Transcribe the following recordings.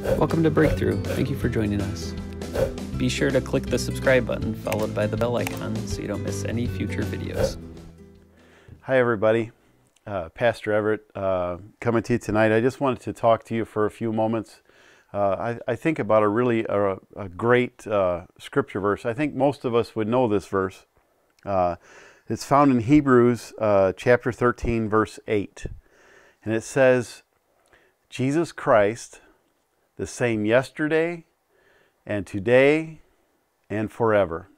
Welcome to Breakthrough. Thank you for joining us. Be sure to click the subscribe button followed by the bell icon so you don't miss any future videos. Hi, everybody. Uh, Pastor Everett uh, coming to you tonight. I just wanted to talk to you for a few moments. Uh, I, I, think about a really a, a great uh, scripture verse. I think most of us would know this verse. Uh, it's found in Hebrews uh, chapter 13, verse 8. And it says, Jesus Christ, the same yesterday and today and forever.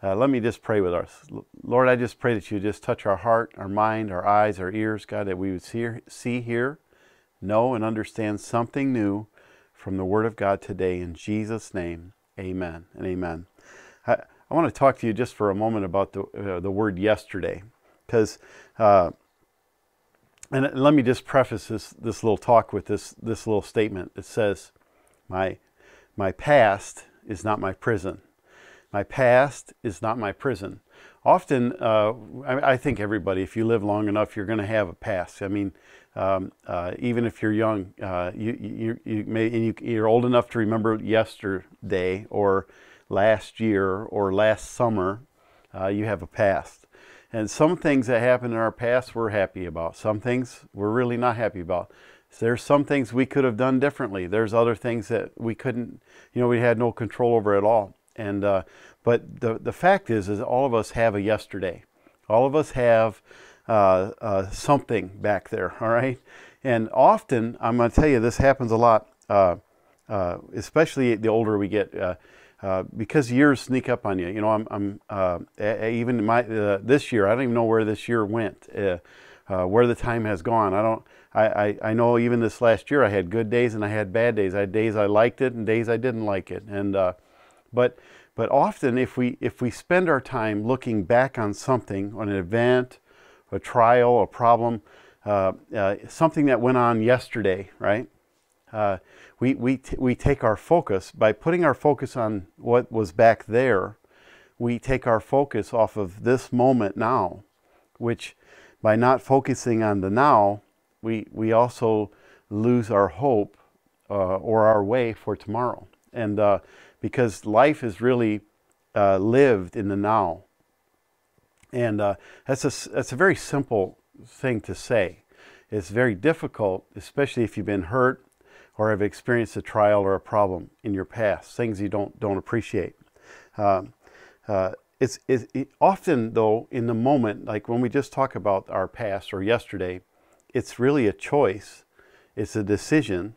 Uh, let me just pray with us. Lord, I just pray that you just touch our heart, our mind, our eyes, our ears, God, that we would see, see, hear, know, and understand something new from the Word of God today. In Jesus' name, amen and amen. I, I want to talk to you just for a moment about the, uh, the word yesterday, because, uh, and let me just preface this, this little talk with this, this little statement. It says, my, my past is not my prison. My past is not my prison. Often, uh, I, I, think everybody, if you live long enough, you're going to have a past. I mean, um, uh, even if you're young, uh, you, you, you may, and you, you're old enough to remember yesterday or last year or last summer, uh, you have a past. And some things that happened in our past we're happy about. Some things we're really not happy about. There's some things we could have done differently. There's other things that we couldn't, you know, we had no control over at all. And uh, but the the fact is, is all of us have a yesterday. All of us have uh, uh, something back there. All right, and often I'm going to tell you this happens a lot, uh, uh, especially the older we get. Uh, because years sneak up on you. You know, I'm, I'm even my this year. I don't even know where this year went, where the time has gone. I don't. I, I, I, know even this last year I had good days and I had bad days. I had days I liked it and days I didn't like it. And but but often if we if we spend our time looking back on something, on an event, a trial, a problem, uh, uh, something that went on yesterday, right? Uh, we, we, we take our focus, by putting our focus on what was back there, we take our focus off of this moment now, which by not focusing on the now, we, we also lose our hope uh, or our way for tomorrow. And uh, because life is really uh, lived in the now. And uh, that's, a, that's a very simple thing to say. It's very difficult, especially if you've been hurt or have experienced a trial or a problem in your past, things you don't, don't appreciate. Um, uh, it's, it, it, often, though, in the moment, like when we just talk about our past or yesterday, it's really a choice. It's a decision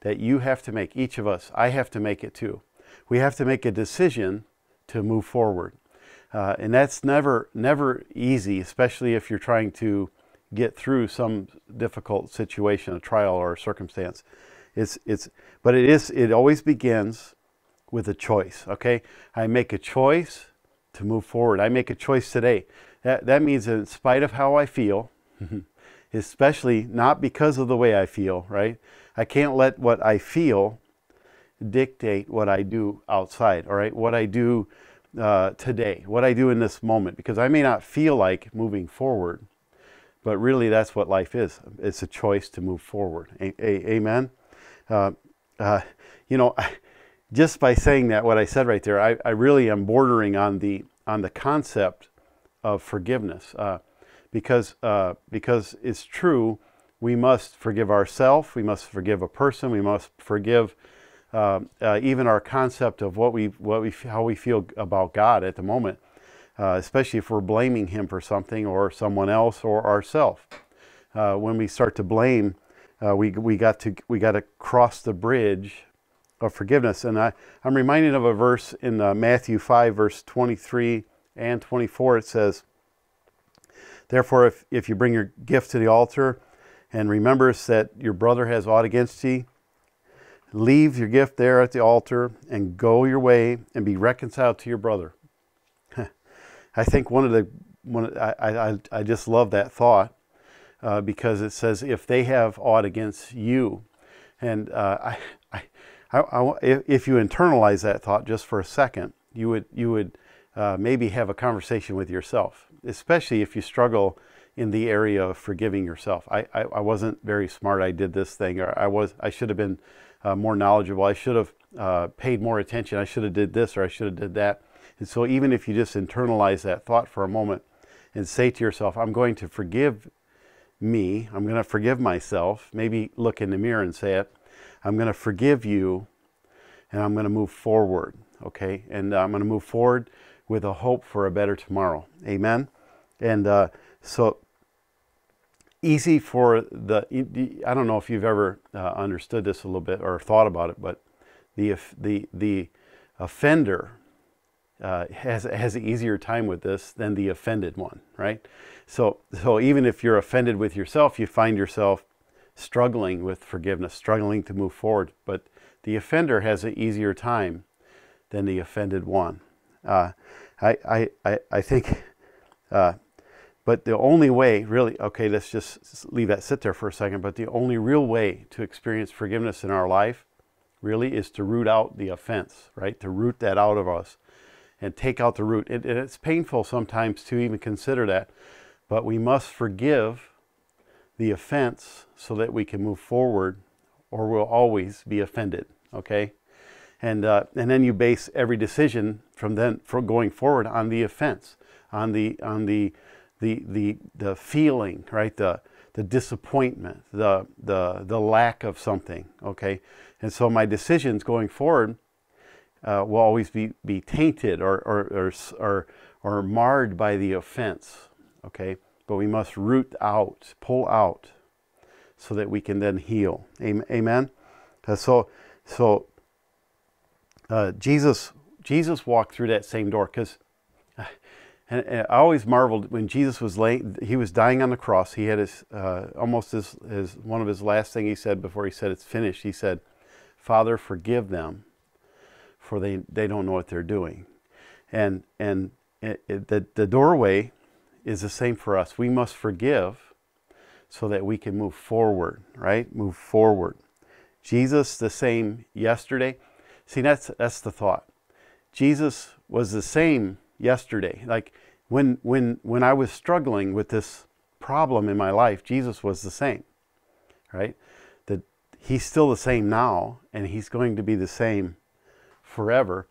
that you have to make. Each of us, I have to make it too. We have to make a decision to move forward. Uh, and that's never, never easy, especially if you're trying to get through some difficult situation, a trial or a circumstance. It's, it's, but it is, it always begins with a choice, okay? I make a choice to move forward. I make a choice today. That, that means in spite of how I feel, especially not because of the way I feel, right? I can't let what I feel dictate what I do outside, all right? What I do uh, today, what I do in this moment, because I may not feel like moving forward, but really that's what life is. It's a choice to move forward. A- a- amen? Uh, uh, you know, just by saying that, what I said right there, I, I, really am bordering on the on the concept of forgiveness, uh, because uh, because it's true. We must forgive ourselves. We must forgive a person. We must forgive even our concept of what we, what we, how we feel about God at the moment, especially if we're blaming Him for something or someone else or ourselves. When we start to blame, uh, we, we got to we got to cross the bridge of forgiveness. And I, I'm reminded of a verse in uh, Matthew 5, verse 23 and 24. It says, Therefore, if, if you bring your gift to the altar and remembers that your brother has aught against thee, Leave your gift there at the altar and go your way and be reconciled to your brother. I think one of the one I, I, I just love that thought uh, because it says if they have aught against you, and uh, I, I, I, if you internalize that thought just for a second, you would you would uh, maybe have a conversation with yourself, especially if you struggle in the area of forgiving yourself. I, I, I wasn't very smart. I did this thing, or I was I should have been uh, more knowledgeable. I should have uh, paid more attention. I should have did this or I should have did that. And so even if you just internalize that thought for a moment and say to yourself, I'm going to forgive me, I'm going to forgive myself, maybe look in the mirror and say it, I'm going to forgive you and I'm going to move forward, okay? And uh, I'm going to move forward with a hope for a better tomorrow. Amen? And uh, so easy for the, I don't know if you've ever uh, understood this a little bit or thought about it, but the, the, the offender uh, has, has an easier time with this than the offended one, right? So, so even if you're offended with yourself, you find yourself struggling with forgiveness, struggling to move forward. But the offender has an easier time than the offended one. Uh, I, I, I think, uh, but the only way, really, okay, let's just leave that sit there for a second, but the only real way to experience forgiveness in our life really is to root out the offense, right? To root that out of us and take out the root. It, it's painful sometimes to even consider that but we must forgive the offense so that we can move forward, or we'll always be offended. Okay, and uh, and then you base every decision from then from going forward on the offense, on the on the the the the feeling, right? The the disappointment, the the the lack of something. Okay, and so my decisions going forward uh, will always be be tainted or or or, or, marred by the offense okay? But we must root out, pull out, so that we can then heal. Amen? Uh, so, so uh, Jesus, Jesus walked through that same door because and, and, I always marveled when Jesus was laying, he was dying on the cross. He had his, uh, almost his, his, one of his last thing he said before he said it's finished. He said, Father, forgive them, for they, they don't know what they're doing. And, and it, it, the, the doorway is the same for us. We must forgive so that we can move forward, right? Move forward. Jesus the same yesterday. See, that's that's the thought. Jesus was the same yesterday. Like when when when I was struggling with this problem in my life, Jesus was the same. Right? That he's still the same now and he's going to be the same forever.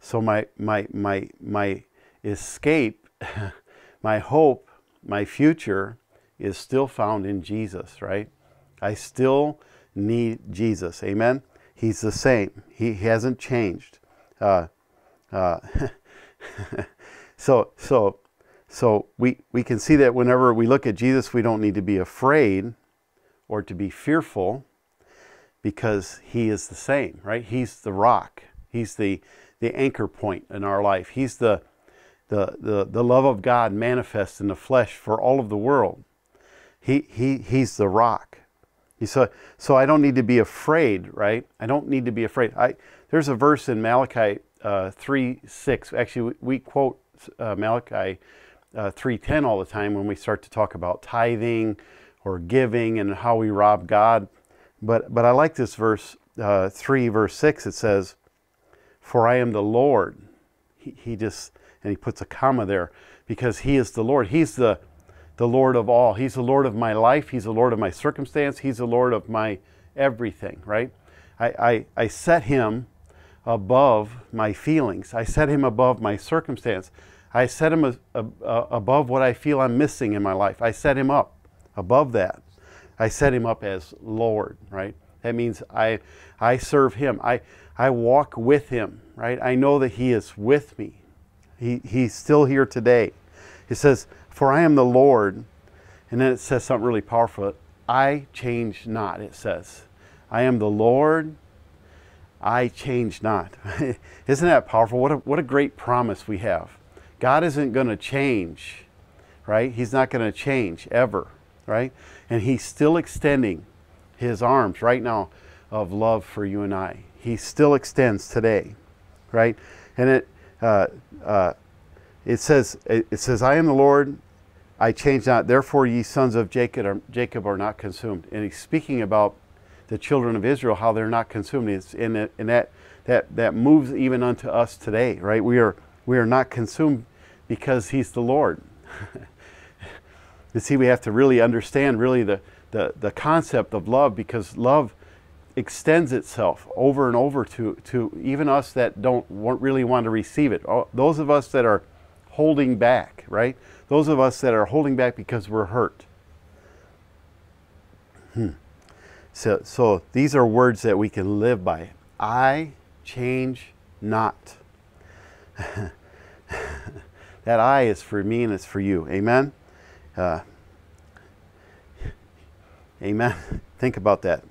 So my my my my escape my hope, my future is still found in Jesus, right? I still need Jesus. Amen? He's the same, He hasn't changed. Uh, uh, so, so, so we, we can see that whenever we look at Jesus, we don't need to be afraid or to be fearful because he is the same, right? He's the rock. He's the, the anchor point in our life. He's the, the, the, the love of God manifest in the flesh for all of the world. He, he, he's the rock. So, so I don't need to be afraid, right? I don't need to be afraid. I, there's a verse in Malachi uh, 3 6. Actually, we, we quote uh, Malachi uh, 3.10 all the time when we start to talk about tithing or giving and how we rob God. But, but I like this verse uh, 3, verse 6. It says, For I am the Lord. He, he just and he puts a comma there because he is the Lord. He's the, the Lord of all. He's the Lord of my life. He's the Lord of my circumstance. He's the Lord of my everything, right? I, I, I set him above my feelings. I set him above my circumstance. I set him a, a, a, above what I feel I'm missing in my life. I set him up above that. I set him up as Lord, right? That means I, I serve him. I, I walk with him, right? I know that he is with me. He, he's still here today. He says, For I am the Lord. And then it says something really powerful. I change not, it says. I am the Lord. I change not. Isn't that powerful? What a, what a great promise we have. God isn't going to change, right? He's not going to change ever, right? And He's still extending His arms right now of love for you and I. He still extends today, right? And it, uh, uh, it says, it says, I am the Lord, I change not. Therefore, ye sons of Jacob are, Jacob are not consumed. And he's speaking about the children of Israel, how they're not consumed. It's in it, and that, that, that moves even unto us today, right? We are, we are not consumed because he's the Lord. you see, we have to really understand really the, the, the concept of love because love extends itself over and over to, to even us that don't really want to receive it. Those of us that are holding back, right? Those of us that are holding back because we're hurt. Hmm. So, so these are words that we can live by. I change not. that I is for me and it's for you. Amen? Uh, amen. Think about that.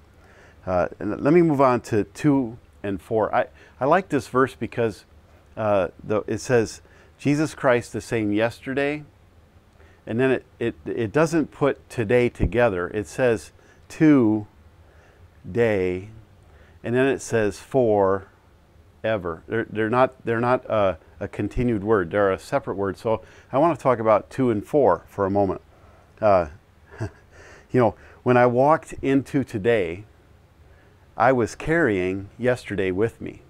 Uh, let me move on to 2 and for. I, I like this verse because uh, the, it says, Jesus Christ the same yesterday, and then it, it, it doesn't put today together. It says to day, and then it says for ever. They're, they're not, they're not a, a continued word, they're a separate word. So I want to talk about to and four for a moment. Uh, you know, when I walked into today, I was carrying yesterday with me.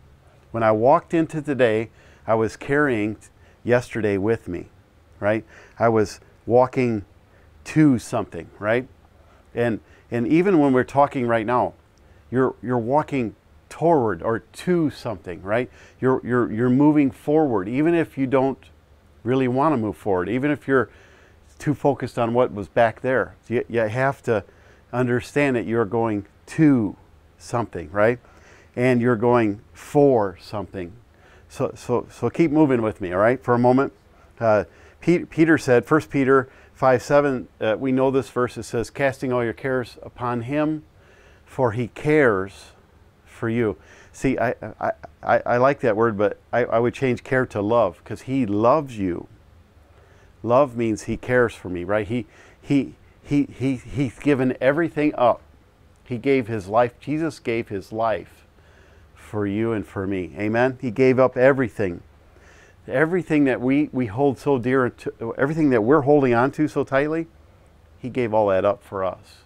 When I walked into today, I was carrying yesterday with me, right? I was walking to something, right? And and even when we're talking right now, you're you're walking toward or to something, right? You're you're you're moving forward, even if you don't really want to move forward, even if you're too focused on what was back there. You, you have to understand that you're going to something, right? And you're going for something. So, so, so keep moving with me, all right, for a moment. Uh, Peter said, 1 Peter 5 7, uh, we know this verse, it says, Casting all your cares upon him, for he cares for you. See, I, I, I, I like that word, but I, I would change care to love because he loves you. Love means he cares for me, right? He, he, he, he, he's given everything up. He gave his life. Jesus gave his life for you and for me. Amen? He gave up everything. Everything that we, we hold so dear, to, everything that we're holding on to so tightly, he gave all that up for us.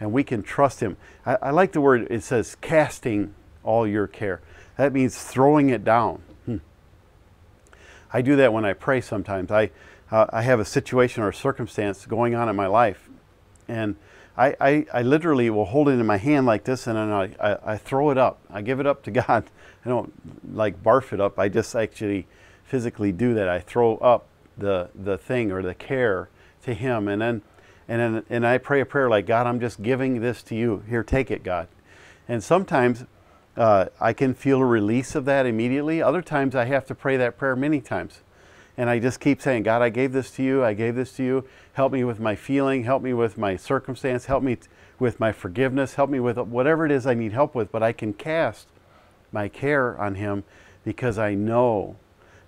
And we can trust him. I, I like the word, it says casting all your care. That means throwing it down. Hmm. I do that when I pray sometimes. I, uh, I have a situation or a circumstance going on in my life, and I, I, I, literally will hold it in my hand like this and then I, I, I, throw it up. I give it up to God. I don't like barf it up. I just actually physically do that. I throw up the, the thing or the care to Him. And then, and then and I pray a prayer like, God, I'm just giving this to you. Here, take it, God. And sometimes uh, I can feel a release of that immediately. Other times I have to pray that prayer many times. And I just keep saying, God, I gave this to you. I gave this to you. Help me with my feeling. Help me with my circumstance. Help me with my forgiveness. Help me with whatever it is I need help with. But I can cast my care on Him because I know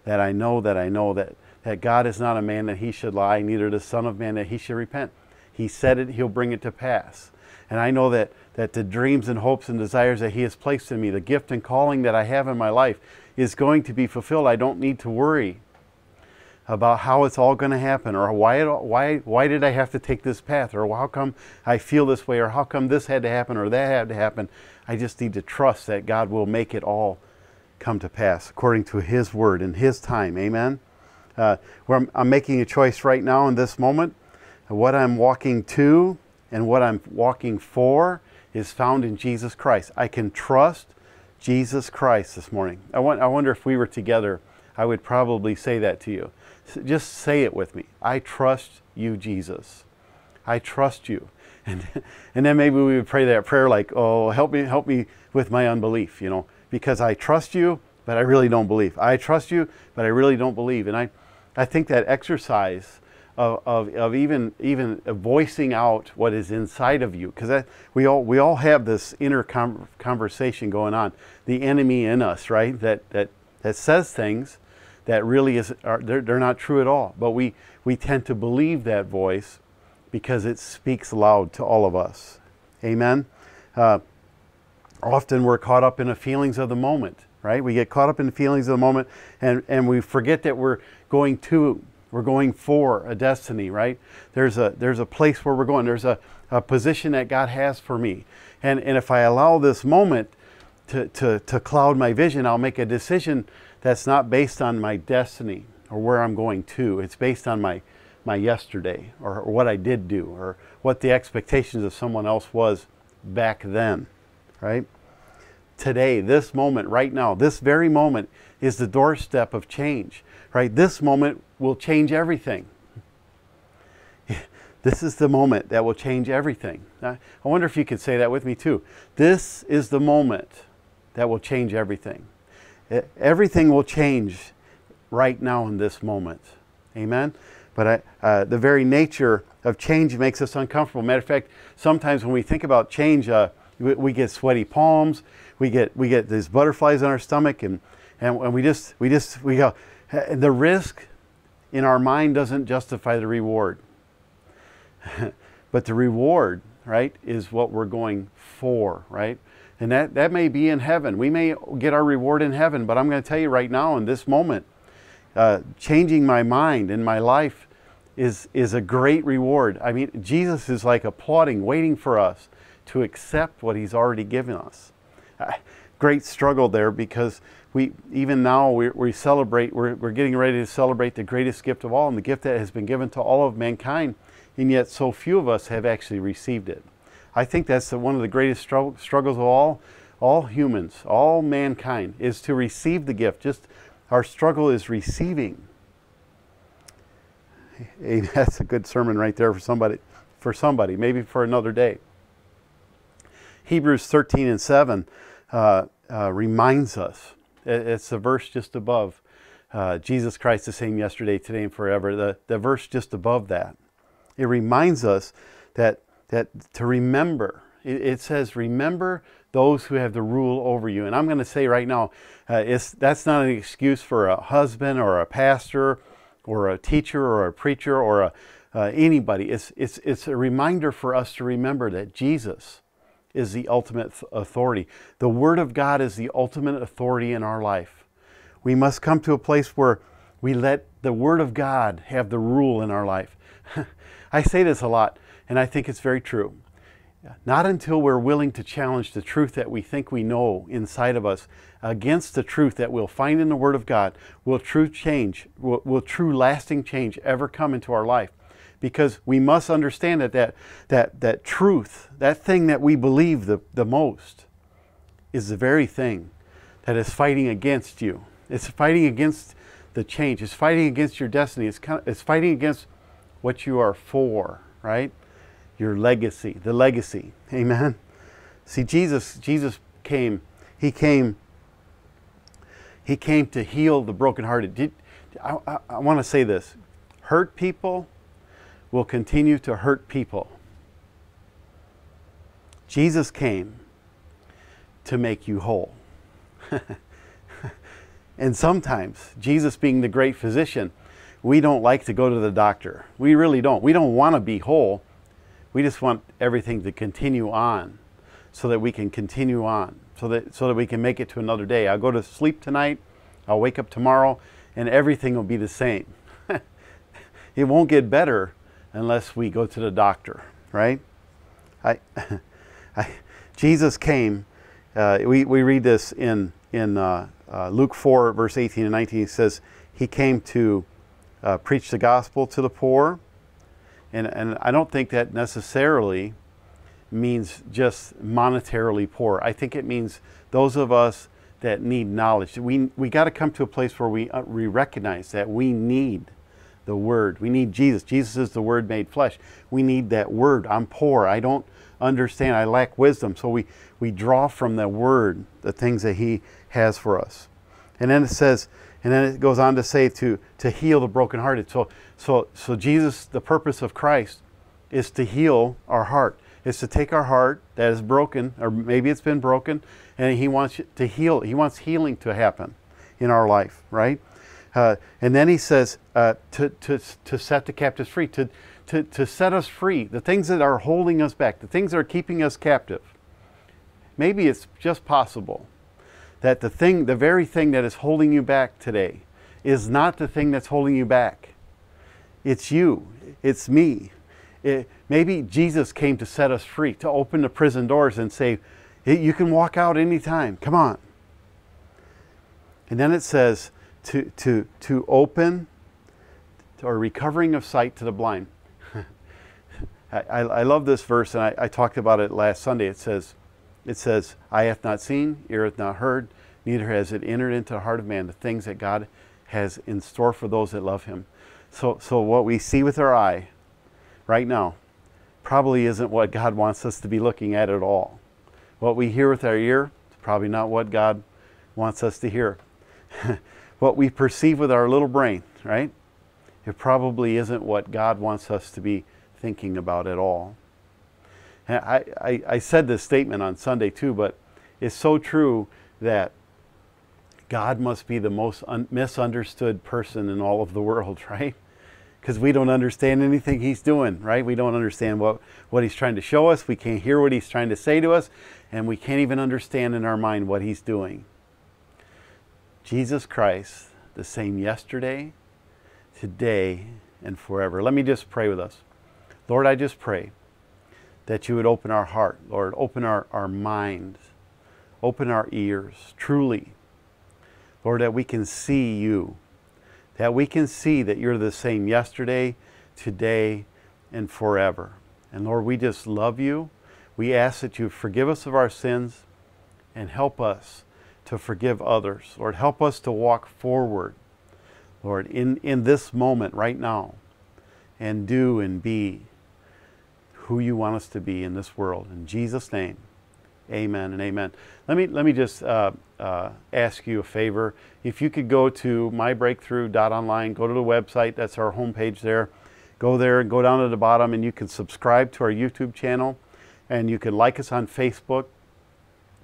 that I know that I know that, that God is not a man that He should lie, neither the Son of Man that He should repent. He said it, He'll bring it to pass. And I know that, that the dreams and hopes and desires that He has placed in me, the gift and calling that I have in my life, is going to be fulfilled. I don't need to worry about how it's all going to happen or why, it, why, why did I have to take this path or how come I feel this way or how come this had to happen or that had to happen. I just need to trust that God will make it all come to pass according to His word in His time. Amen. Uh, where I'm, I'm making a choice right now in this moment. What I'm walking to and what I'm walking for is found in Jesus Christ. I can trust Jesus Christ this morning. I, want, I wonder if we were together, I would probably say that to you. Just say it with me. I trust you, Jesus. I trust you. And, and then maybe we would pray that prayer like, oh, help me, help me with my unbelief, you know, because I trust you, but I really don't believe. I trust you, but I really don't believe. And I, I think that exercise of, of, of even, even voicing out what is inside of you, because we all, we all have this inner com- conversation going on, the enemy in us, right, that, that, that says things that really is are, they're, they're not true at all. But we, we tend to believe that voice because it speaks loud to all of us. Amen. Uh, often we're caught up in the feelings of the moment, right? We get caught up in the feelings of the moment and, and we forget that we're going to, we're going for a destiny, right? There's a, there's a place where we're going. There's a, a position that God has for me. And, and if I allow this moment to, to, to cloud my vision, I'll make a decision that's not based on my destiny or where I'm going to. It's based on my, my yesterday or, or what I did do or what the expectations of someone else was back then. right? Today, this moment, right now, this very moment is the doorstep of change, right? This moment will change everything. This is the moment that will change everything. I wonder if you could say that with me too. This is the moment that will change everything. Everything will change right now in this moment. Amen? But uh, the very nature of change makes us uncomfortable. Matter of fact, sometimes when we think about change, uh, we, we, get sweaty palms, we get, we get these butterflies in our stomach, and, and, and we just, we just, we go, the risk in our mind doesn't justify the reward. but the reward, right, is what we're going for, right? And that, that may be in heaven. We may get our reward in heaven, but I'm going to tell you right now, in this moment, uh, changing my mind in my life is, is a great reward. I mean, Jesus is like applauding, waiting for us to accept what He's already given us. Uh, great struggle there because we even now we, we celebrate, we're, we're getting ready to celebrate the greatest gift of all, and the gift that has been given to all of mankind and yet so few of us have actually received it. I think that's the, one of the greatest strugg- struggles of all, all humans, all mankind, is to receive the gift. Just our struggle is receiving. Hey, that's a good sermon right there for somebody, for somebody, maybe for another day. Hebrews 13 and 7 uh, uh, reminds us, it's the verse just above, uh, Jesus Christ the same yesterday, today, and forever. The, the verse just above that it reminds us that, that to remember. It, it says, remember those who have the rule over you. And I'm going to say right now, uh, it's, that's not an excuse for a husband or a pastor or a teacher or a preacher or a, uh, anybody. It's, it's, it's a reminder for us to remember that Jesus is the ultimate authority. The Word of God is the ultimate authority in our life. We must come to a place where we let the Word of God have the rule in our life. I say this a lot, and I think it's very true. Not until we're willing to challenge the truth that we think we know inside of us against the truth that we'll find in the Word of God will true change, will, will true lasting change ever come into our life. Because we must understand that that, that, that truth, that thing that we believe the, the most, is the very thing that is fighting against you. It's fighting against the change. It's fighting against your destiny. It's, kind of, it's fighting against what you are for, right? Your legacy, the legacy. Amen. See, Jesus, Jesus came, he came, he came to heal the brokenhearted. Did, I, I, I want to say this. Hurt people will continue to hurt people. Jesus came to make you whole. and sometimes, Jesus being the great physician, we don't like to go to the doctor. We really don't. We don't want to be whole. We just want everything to continue on so that we can continue on, so that, so that we can make it to another day. I'll go to sleep tonight, I'll wake up tomorrow, and everything will be the same. it won't get better unless we go to the doctor, right? I, I, Jesus came, uh, we, we read this in, in uh, uh, Luke 4, verse 18 and 19. He says, He came to uh, preach the gospel to the poor. And, and I don't think that necessarily means just monetarily poor. I think it means those of us that need knowledge. We, we got to come to a place where we, uh, we recognize that we need the Word. We need Jesus. Jesus is the Word made flesh. We need that Word. I'm poor. I don't understand. I lack wisdom. So we, we draw from the Word the things that He has for us. And then it says, and then it goes on to say to, to heal the brokenhearted. So, so, so Jesus, the purpose of Christ is to heal our heart. Is to take our heart that is broken, or maybe it's been broken, and He wants to heal. He wants healing to happen in our life, right? Uh, and then He says uh, to, to, to set the captives free, to, to, to set us free. The things that are holding us back, the things that are keeping us captive. Maybe it's just possible that the thing, the very thing that is holding you back today is not the thing that's holding you back. It's you. It's me. It, maybe Jesus came to set us free, to open the prison doors and say, you can walk out anytime. Come on. And then it says to, to, to open or recovering of sight to the blind. I, I, love this verse, and I, I talked about it last Sunday. It says, it says, Eye hath not seen, ear hath not heard, neither has it entered into the heart of man the things that God has in store for those that love him. So, so what we see with our eye right now probably isn't what God wants us to be looking at at all. What we hear with our ear is probably not what God wants us to hear. what we perceive with our little brain, right? It probably isn't what God wants us to be thinking about at all. I, I, I said this statement on Sunday too, but it's so true that God must be the most un- misunderstood person in all of the world, right? Because we don't understand anything he's doing, right? We don't understand what, what he's trying to show us. We can't hear what he's trying to say to us, and we can't even understand in our mind what he's doing. Jesus Christ, the same yesterday, today, and forever. Let me just pray with us. Lord, I just pray that you would open our heart, Lord, open our, our minds, open our ears, truly. Lord, that we can see you, that we can see that you're the same yesterday, today, and forever. And Lord, we just love you. We ask that you forgive us of our sins and help us to forgive others. Lord, help us to walk forward, Lord, in, in this moment right now and do and be who you want us to be in this world. In Jesus' name, amen and amen. Let me, let me just uh, uh, ask you a favor. If you could go to mybreakthrough.online, go to the website, that's our homepage there. Go there and go down to the bottom, and you can subscribe to our YouTube channel, and you can like us on Facebook.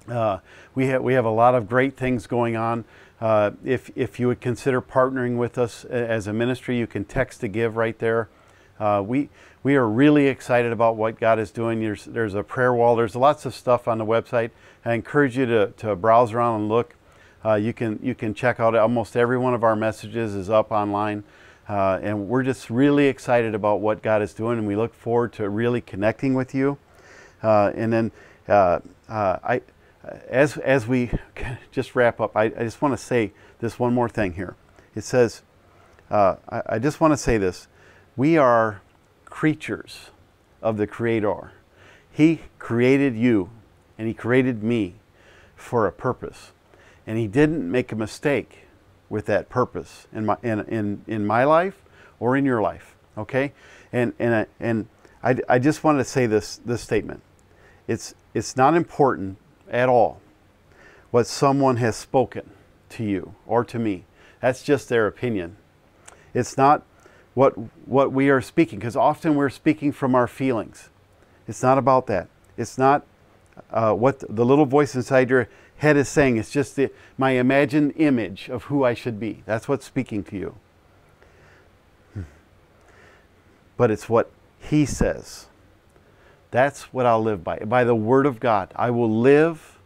Uh, we, have, we have a lot of great things going on. Uh, if, if you would consider partnering with us as a ministry, you can text to give right there. Uh, we, we are really excited about what God is doing. There's, there's a prayer wall. There's lots of stuff on the website. I encourage you to, to browse around and look. Uh, you, can, you can check out almost every one of our messages is up online. Uh, and we're just really excited about what God is doing, and we look forward to really connecting with you. Uh, and then, uh, uh, I, as, as we just wrap up, I, I just want to say this one more thing here. It says, I, I just want to say this we are creatures of the Creator. He created you and He created me for a purpose. And He didn't make a mistake with that purpose in my, in, in, in my life or in your life. Okay? And, and, uh, and I, I just wanted to say this, this statement. It's, it's not important at all what someone has spoken to you or to me. That's just their opinion. It's not what, what we are speaking, because often we're speaking from our feelings. It's not about that. It's not uh, what the little voice inside your head is saying. It's just the, my imagined image of who I should be. That's what's speaking to you. But it's what He says. That's what I'll live by. By the Word of God. I will live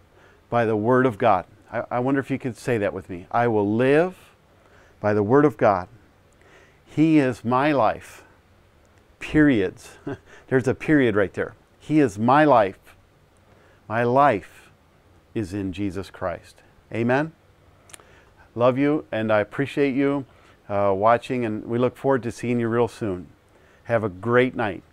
by the Word of God. I, I wonder if you could say that with me. I will live by the Word of God. He is my life. Periods. There's a period right there. He is my life. My life is in Jesus Christ. Amen. Love you, and I appreciate you uh, watching, and we look forward to seeing you real soon. Have a great night.